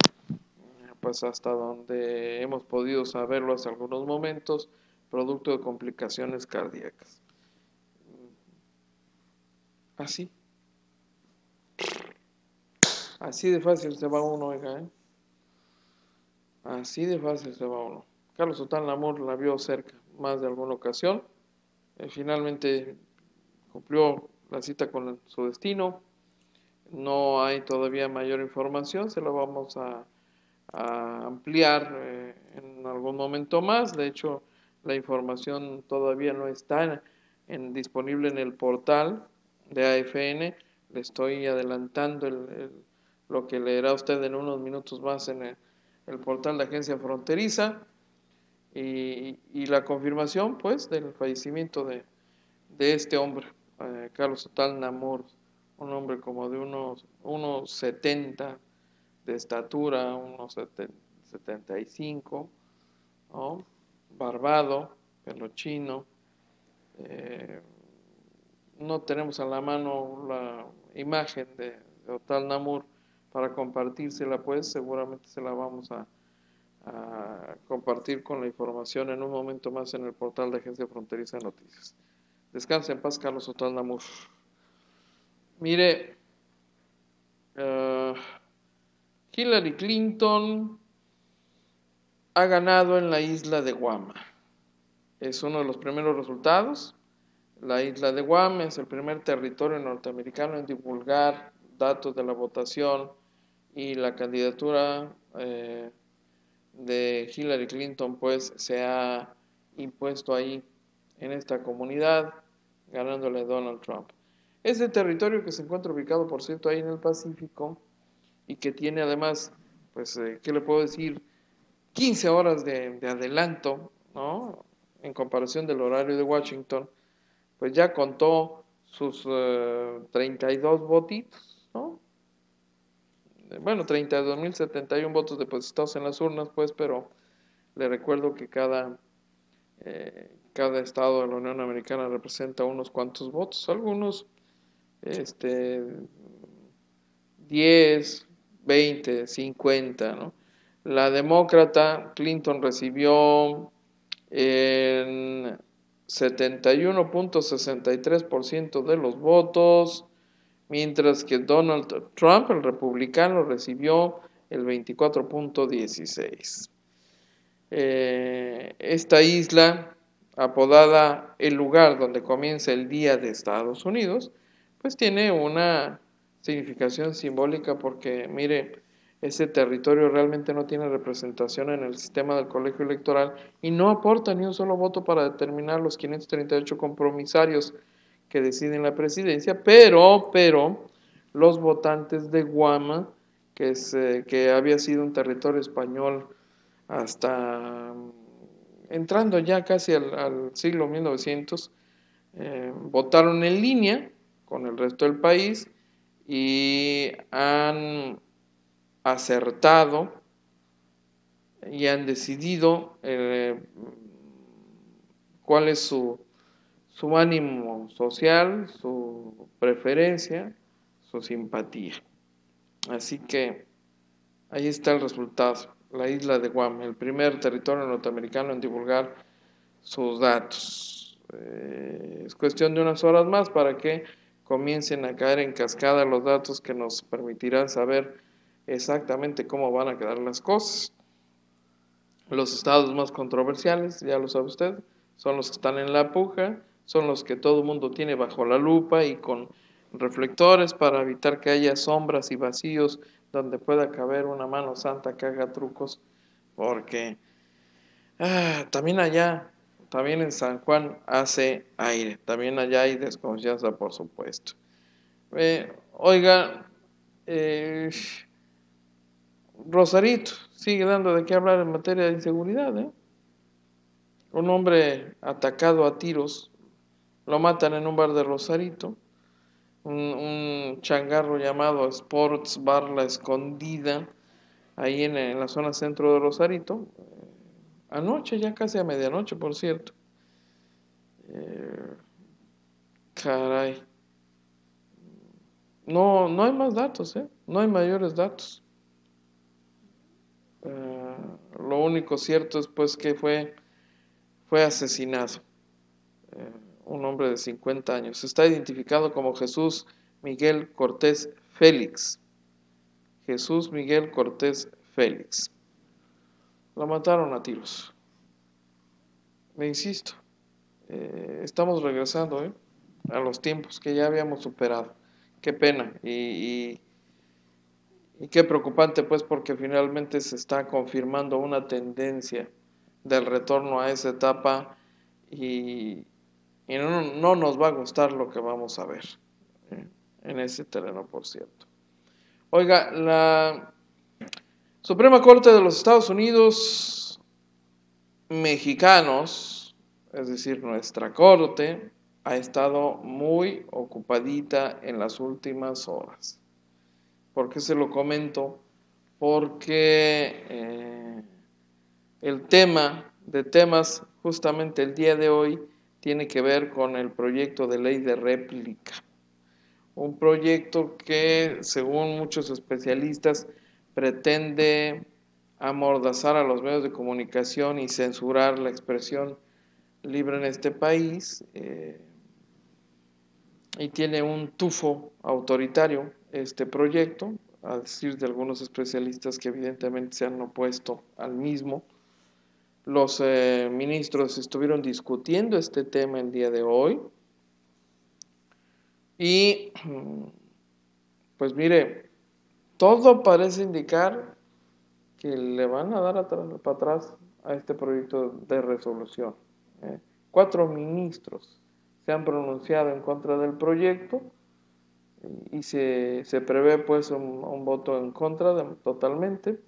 pues hasta donde hemos podido saberlo hace algunos momentos, producto de complicaciones cardíacas. Así. Así de fácil se va uno, oiga, ¿eh? Así de fácil se va uno. Carlos Otán Lamor la vio cerca más de alguna ocasión. Eh, finalmente cumplió la cita con su destino. No hay todavía mayor información, se lo vamos a, ampliar eh, en algún momento más. De hecho, la información todavía no está en, disponible en el portal de AFN. Le estoy adelantando lo que leerá usted en unos minutos más en el, portal de Agencia Fronteriza. Y, la confirmación, pues, del fallecimiento de, este hombre, eh, Carlos Otal Namor, un hombre como de unos, unos 70 de estatura, unos 75, ¿no? barbado, pelo chino. Eh, no tenemos a la mano la imagen de, Otal Namur para compartírsela, pues seguramente se la vamos a, compartir con la información en un momento más en el portal de Agencia Fronteriza de Noticias. Descanse en paz, Carlos Otal. Mire, uh, Hillary Clinton ha ganado en la isla de Guama. Es uno de los primeros resultados La isla de Guam es el primer territorio norteamericano en divulgar datos de la votación y la candidatura eh, de Hillary Clinton pues se ha impuesto ahí en esta comunidad ganándole Donald Trump. Ese territorio que se encuentra ubicado por cierto ahí en el Pacífico y que tiene además pues eh, ¿qué le puedo decir? 15 horas de, adelanto ¿no? en comparación del horario de Washington pues ya contó sus 32 eh, votitos, ¿no? Bueno, 32.071 votos depositados en las urnas, pues, pero le recuerdo que cada, eh, cada estado de la Unión Americana representa unos cuantos votos, algunos este, 10, 20, 50, ¿no? La demócrata Clinton recibió en 71.63% de los votos, mientras que Donald Trump, el republicano, recibió el 24.16%. Eh, esta isla, apodada el lugar donde comienza el Día de Estados Unidos, pues tiene una significación simbólica porque, mire, ese territorio realmente no tiene representación en el sistema del colegio electoral y no aporta ni un solo voto para determinar los 538 compromisarios que deciden la presidencia, pero, pero, los votantes de Guama, que, es, que había sido un territorio español hasta entrando ya casi al, siglo 1900, eh, votaron en línea con el resto del país y han acertado y han decidido eh, cuál es su, su ánimo social, su preferencia, su simpatía. Así que ahí está el resultado. La isla de Guam, el primer territorio norteamericano en divulgar sus datos. Eh, es cuestión de unas horas más para que comiencen a caer en cascada los datos que nos permitirán saber exactamente cómo van a quedar las cosas. Los estados más controversiales, ya lo sabe usted, son los que están en la puja, son los que todo el mundo tiene bajo la lupa y con reflectores para evitar que haya sombras y vacíos donde pueda caber una mano santa que haga trucos, porque ah, también allá, también en San Juan hace aire, también allá hay desconfianza, por supuesto. Eh, oiga, eh, Rosarito sigue dando de qué hablar en materia de inseguridad. ¿eh? Un hombre atacado a tiros, lo matan en un bar de Rosarito. Un, changarro llamado Sports Bar La Escondida, ahí en, la zona centro de Rosarito. Eh, anoche, ya casi a medianoche, por cierto. Eh, caray. No, no hay más datos, ¿eh? No hay mayores datos. Eh, lo único cierto es pues que fue, fue asesinado. Un hombre de 50 años. Está identificado como Jesús Miguel Cortés Félix. Jesús Miguel Cortés Félix. Lo mataron a tiros. Me insisto, eh, estamos regresando a los tiempos que ya habíamos superado. Qué pena. y y qué preocupante pues porque finalmente se está confirmando una tendencia del retorno a esa etapa y, no, nos va a gustar lo que vamos a ver ¿eh? en ese terreno, por cierto. Oiga, la Suprema Corte de los Estados Unidos mexicanos, es decir, nuestra Corte, ha estado muy ocupadita en las últimas horas. ¿Por qué se lo comento? Porque eh, el tema de temas justamente el día de hoy tiene que ver con el proyecto de ley de réplica. Un proyecto que, según muchos especialistas, pretende amordazar a los medios de comunicación y censurar la expresión libre en este país eh, y tiene un tufo autoritario este proyecto, a decir de algunos especialistas que evidentemente se han opuesto al mismo. Los eh, ministros estuvieron discutiendo este tema el día de hoy Y pues mire, todo parece indicar que le van a dar para atrás a este proyecto de resolución. ¿eh? Cuatro ministros se han pronunciado en contra del proyecto y se, prevé pues un, voto en contra totalmente.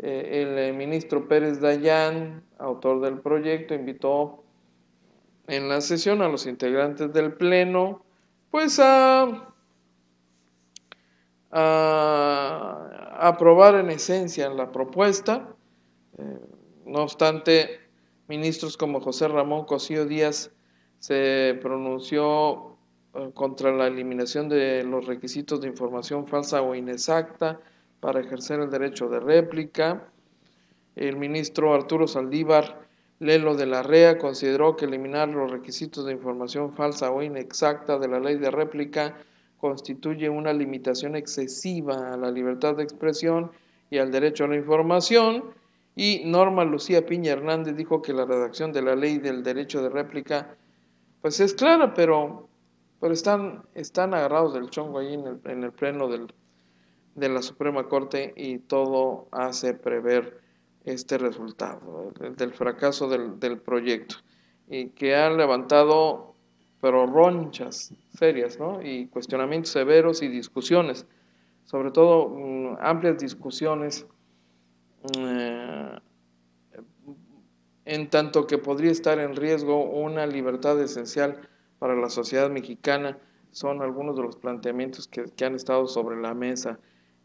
Eh, el eh, ministro Pérez Dayán, autor del proyecto, invitó en la sesión a los integrantes del Pleno pues a, aprobar en esencia la propuesta. Eh, no obstante, ministros como José Ramón Cosío Díaz se pronunció contra la eliminación de los requisitos de información falsa o inexacta para ejercer el derecho de réplica. El ministro Arturo Saldívar Lelo de la REA consideró que eliminar los requisitos de información falsa o inexacta de la ley de réplica constituye una limitación excesiva a la libertad de expresión y al derecho a la información. Y Norma Lucía Piña Hernández dijo que la redacción de la ley del derecho de réplica pues es clara, pero pero están, están agarrados del chongo ahí en el, en el pleno del, de la Suprema Corte y todo hace prever este resultado, el, del fracaso del, del, proyecto, y que han levantado pero ronchas serias, ¿no? y cuestionamientos severos y discusiones, sobre todo mm, amplias discusiones, mm, en tanto que podría estar en riesgo una libertad esencial para la sociedad mexicana son algunos de los planteamientos que, han estado sobre la mesa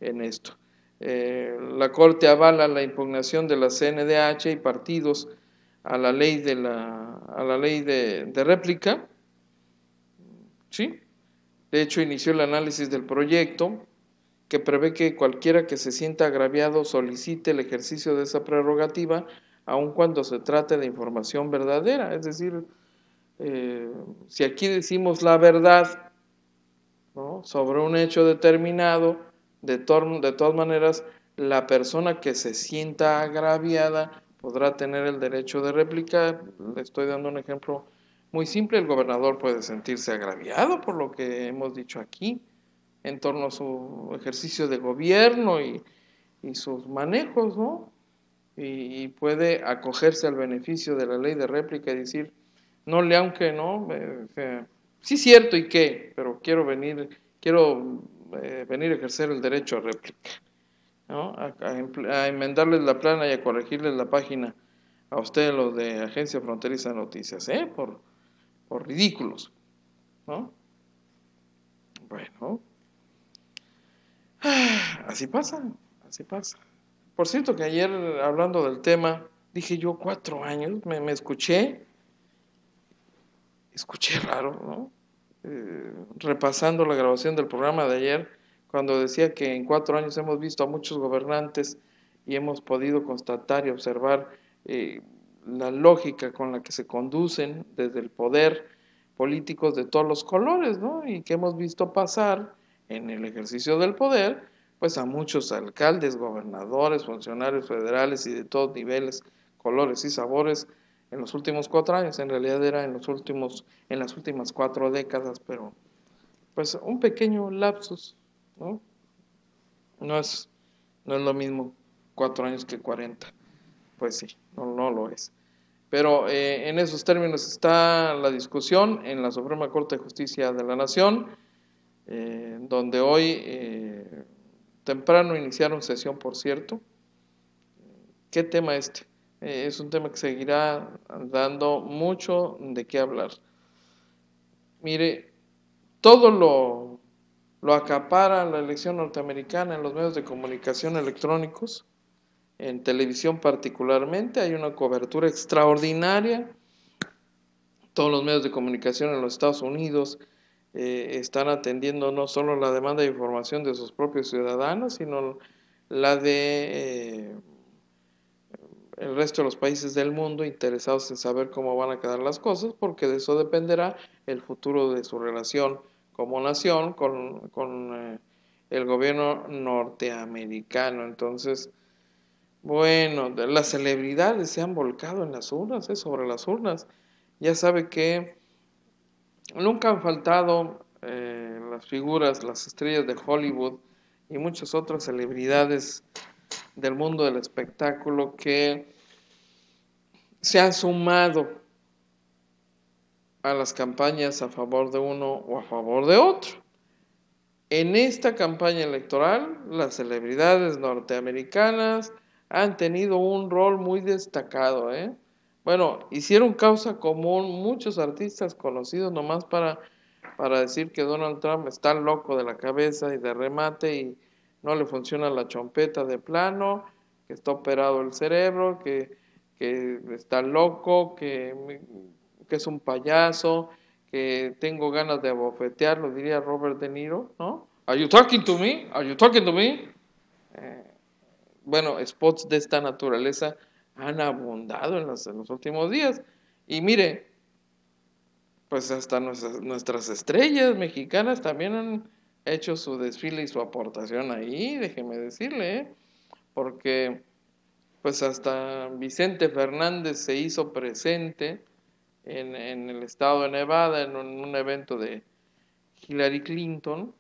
en esto. Eh, la Corte avala la impugnación de la CNDH y partidos a la ley de, la, a la ley de, réplica. ¿Sí? De hecho, inició el análisis del proyecto que prevé que cualquiera que se sienta agraviado solicite el ejercicio de esa prerrogativa, aun cuando se trate de información verdadera, es decir, eh, si aquí decimos la verdad sobre un hecho determinado, de, de todas maneras, la persona que se sienta agraviada podrá tener el derecho de réplica. Le estoy dando un ejemplo muy simple. El gobernador puede sentirse agraviado por lo que hemos dicho aquí en torno a su ejercicio de gobierno y, sus manejos, ¿no? y, puede acogerse al beneficio de la ley de réplica y decir, no le aunque no, sí cierto y qué, pero quiero venir, quiero eh, venir a ejercer el derecho a réplica, ¿no? a, enmendarles la plana y a corregirles la página a ustedes los de Agencia Fronteriza Noticias, ¿eh? por, por ridículos, ¿no? Bueno, así pasa, así pasa. Por cierto que ayer hablando del tema, dije yo cuatro años, me, me escuché escuché raro, ¿no? Eh, repasando la grabación del programa de ayer, cuando decía que en cuatro años hemos visto a muchos gobernantes y hemos podido constatar y observar eh, la lógica con la que se conducen desde el poder políticos de todos los colores, ¿no? Y que hemos visto pasar en el ejercicio del poder, pues a muchos alcaldes, gobernadores, funcionarios federales y de todos niveles, colores y sabores, en los últimos cuatro años, en realidad era en los últimos, en las últimas cuatro décadas, pero pues un pequeño lapsus, ¿no? No es, no es lo mismo cuatro años que cuarenta, pues sí, no, no lo es. Pero eh, en esos términos está la discusión en la Suprema Corte de Justicia de la Nación, eh, donde hoy eh, temprano iniciaron sesión, por cierto. ¿Qué tema este? Eh, es un tema que seguirá dando mucho de qué hablar. Mire, todo lo, lo acapara la elección norteamericana en los medios de comunicación electrónicos, en televisión particularmente, hay una cobertura extraordinaria. Todos los medios de comunicación en los Estados Unidos eh, están atendiendo no solo la demanda de información de sus propios ciudadanos, sino la de... Eh, el resto de los países del mundo interesados en saber cómo van a quedar las cosas, porque de eso dependerá el futuro de su relación como nación con, eh, el gobierno norteamericano. Entonces, bueno, las celebridades se han volcado en las urnas, eh, sobre las urnas. Ya sabe que nunca han faltado eh, las figuras, las estrellas de Hollywood y muchas otras celebridades del mundo del espectáculo que se han sumado a las campañas a favor de uno o a favor de otro. En esta campaña electoral, las celebridades norteamericanas han tenido un rol muy destacado. ¿eh? Bueno, hicieron causa común muchos artistas conocidos nomás para, para decir que Donald Trump está loco de la cabeza y de remate y no le funciona la chompeta de plano, que está operado el cerebro, que, que está loco, que, que es un payaso, que tengo ganas de abofetearlo, diría Robert De Niro, ¿no? Are you talking to me? Are you talking to me? Eh, bueno, spots de esta naturaleza han abundado en los, últimos días. Y mire, pues hasta nuestras, nuestras, estrellas mexicanas también han hecho su desfile y su aportación ahí, déjeme decirle, ¿eh? porque pues hasta Vicente Fernández se hizo presente en, el estado de Nevada en un, evento de Hillary Clinton.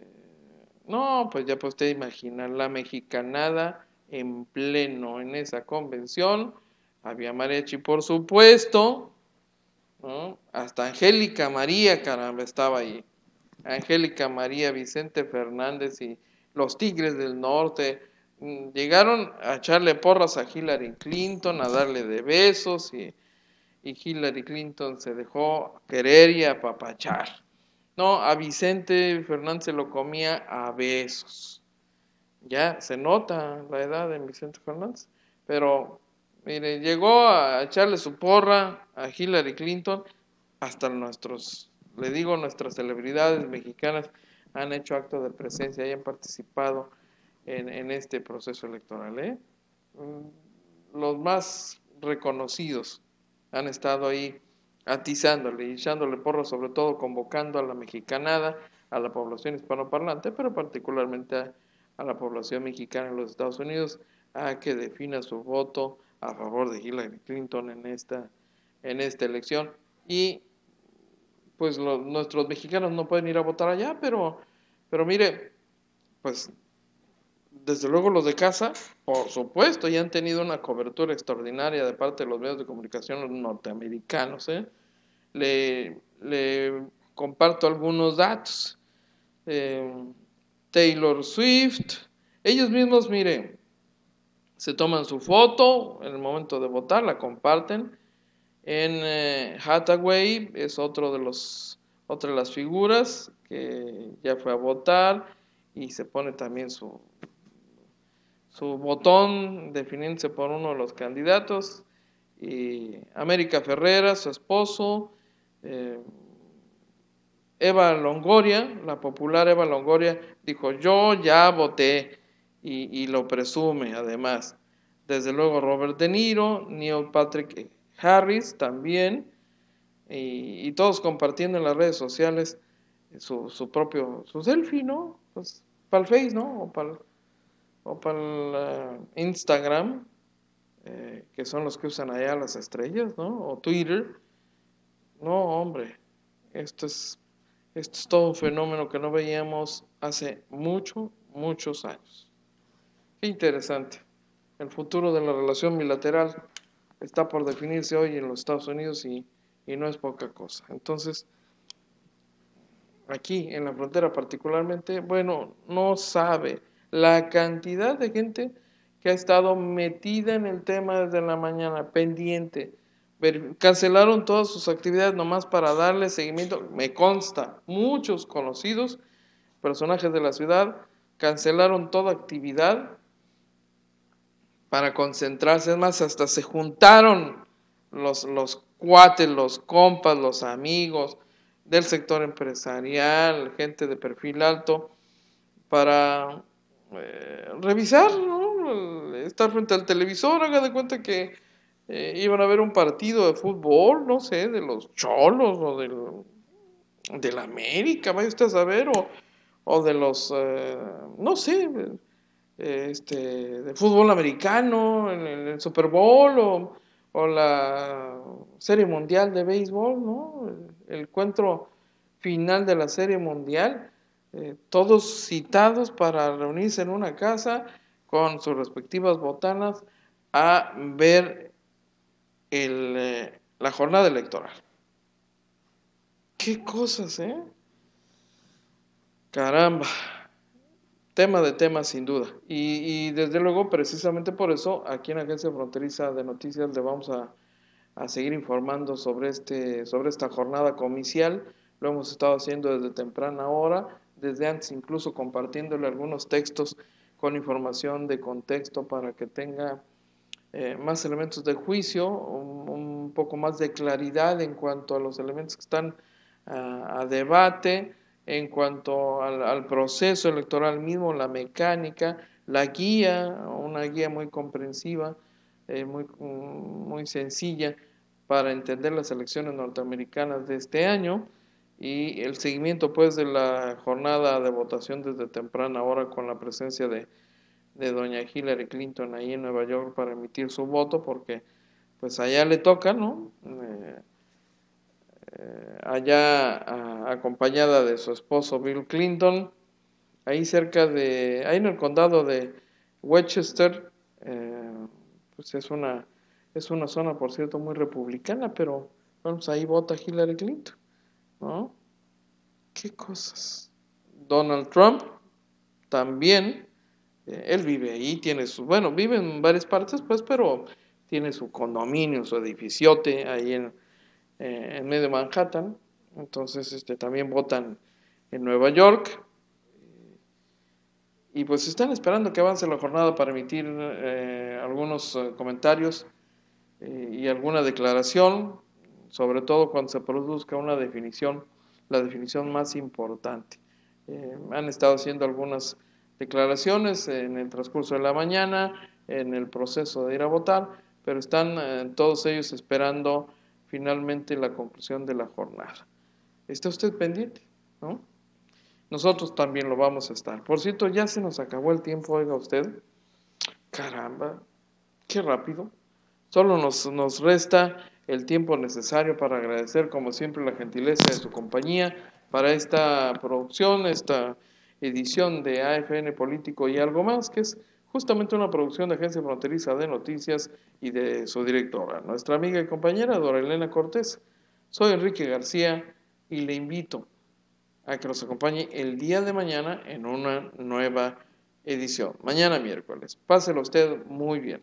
Eh, no, pues ya puede usted imaginar la mexicanada en pleno en esa convención. Había mariachi, por supuesto. Hasta Angélica María, caramba, estaba ahí. Angélica María, Vicente Fernández y los Tigres del Norte mm, llegaron a echarle porras a Hillary Clinton, a darle de besos y Hillary Clinton se dejó querer y apapachar. No, a Vicente Fernández se lo comía a besos. Ya se nota la edad de Vicente Fernández, pero mire, llegó a echarle su porra a Hillary Clinton, hasta nuestros, le digo, nuestras celebridades mexicanas han hecho acto de presencia y han participado en, en este proceso electoral. ¿eh? Mm, los más reconocidos han estado ahí atizándole y echándole porro, sobre todo convocando a la mexicanada, a la población hispanoparlante, pero particularmente a, la población mexicana en los Estados Unidos, a que defina su voto a favor de Hillary Clinton en esta, en esta elección. Y pues nuestros mexicanos no pueden ir a votar allá, pero, pero mire, pues desde luego los de casa, por supuesto, ya han tenido una cobertura extraordinaria de parte de los medios de comunicación norteamericanos. ¿eh? Le, comparto algunos datos. Eh, Taylor Swift, ellos mismos, miren, se toman su foto en el momento de votar, la comparten. En eh, Hathaway es otro de los, otra de las figuras que ya fue a votar y se pone también su su botón definiéndose por uno de los candidatos. Y América Ferrera, su esposo, eh, Eva Longoria, la popular Eva Longoria, dijo, yo ya voté y, lo presume además. Desde luego Robert De Niro, Neil Patrick Harris también, y, todos compartiendo en las redes sociales su, su propio, su selfie, ¿no? Pues para el Face, ¿no? O para o para el Instagram, eh, que son los que usan allá las estrellas, ¿no? O Twitter. No, hombre, esto es, esto es todo un fenómeno que no veíamos hace mucho, muchos años. Qué interesante. El futuro de la relación bilateral está por definirse hoy en los Estados Unidos y, y no es poca cosa. Entonces, aquí en la frontera particularmente, bueno, no sabe la cantidad de gente que ha estado metida en el tema desde la mañana, pendiente. Cancelaron todas sus actividades nomás para darle seguimiento. Me consta, muchos conocidos personajes de la ciudad cancelaron toda actividad para concentrarse. Es más, hasta se juntaron los, los cuates, los compas, los amigos del sector empresarial, gente de perfil alto, para eh, revisar, estar frente al televisor, haga de cuenta que eh, iban a ver un partido de fútbol, no sé, de los cholos o del, de la América, vaya usted a saber, o, o de los, eh, no sé, este, de fútbol americano, en el, Super Bowl o, o, la Serie Mundial de Béisbol, ¿no? El, encuentro final de la Serie Mundial, eh, todos citados para reunirse en una casa con sus respectivas botanas a ver eh, la jornada electoral. Qué cosas, ¿eh? Caramba. Tema de temas sin duda. Y, desde luego, precisamente por eso, aquí en Agencia Fronteriza de Noticias le vamos a, a seguir informando sobre, este, sobre esta jornada comicial. Lo hemos estado haciendo desde temprana hora, desde antes incluso compartiéndole algunos textos con información de contexto para que tenga eh, más elementos de juicio, un, poco más de claridad en cuanto a los elementos que están a debate, en cuanto al, proceso electoral mismo, la mecánica, la guía, una guía muy comprensiva, eh, muy, muy sencilla para entender las elecciones norteamericanas de este año y el seguimiento pues de la jornada de votación desde temprana hora con la presencia de, de doña Hillary Clinton ahí en Nueva York para emitir su voto porque pues allá le toca, ¿no? Eh, eh, allá acompañada de su esposo Bill Clinton, ahí cerca de, ahí en el condado de Westchester, eh, pues es una, es una zona, por cierto, muy republicana, pero vamos, ahí vota Hillary Clinton, ¿no? ¿Qué cosas? Donald Trump también, eh, él vive ahí, tiene su, bueno, vive en varias partes, pues, pero tiene su condominio, su edificiote ahí en, eh, en medio de Manhattan, entonces este, también votan en Nueva York, y pues están esperando que avance la jornada para emitir eh, algunos eh, comentarios y alguna declaración, sobre todo cuando se produzca una definición, la definición más importante. han estado haciendo algunas declaraciones en el transcurso de la mañana, en el proceso de ir a votar, pero están todos ellos esperando finalmente la conclusión de la jornada. ¿Está usted pendiente? ¿No? Nosotros también lo vamos a estar. Por cierto, ya se nos acabó el tiempo, oiga usted. Caramba, qué rápido. Solo nos, nos resta el tiempo necesario para agradecer, como siempre, la gentileza de su compañía para esta producción, esta edición de AFN Político y algo más, que es justamente una producción de Agencia Fronteriza de Noticias y de su directora, nuestra amiga y compañera Dora Elena Cortés. Soy Enrique García y le invito a que nos acompañe el día de mañana en una nueva edición. Mañana miércoles. Páselo usted muy bien.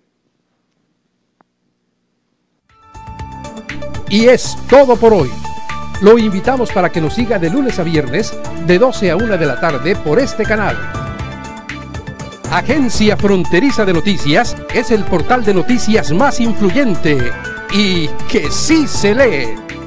Y es todo por hoy. Lo invitamos para que nos siga de lunes a viernes de 12 a 1 de la tarde por este canal Agencia Fronteriza de Noticias es el portal de noticias más influyente y que sí se lee.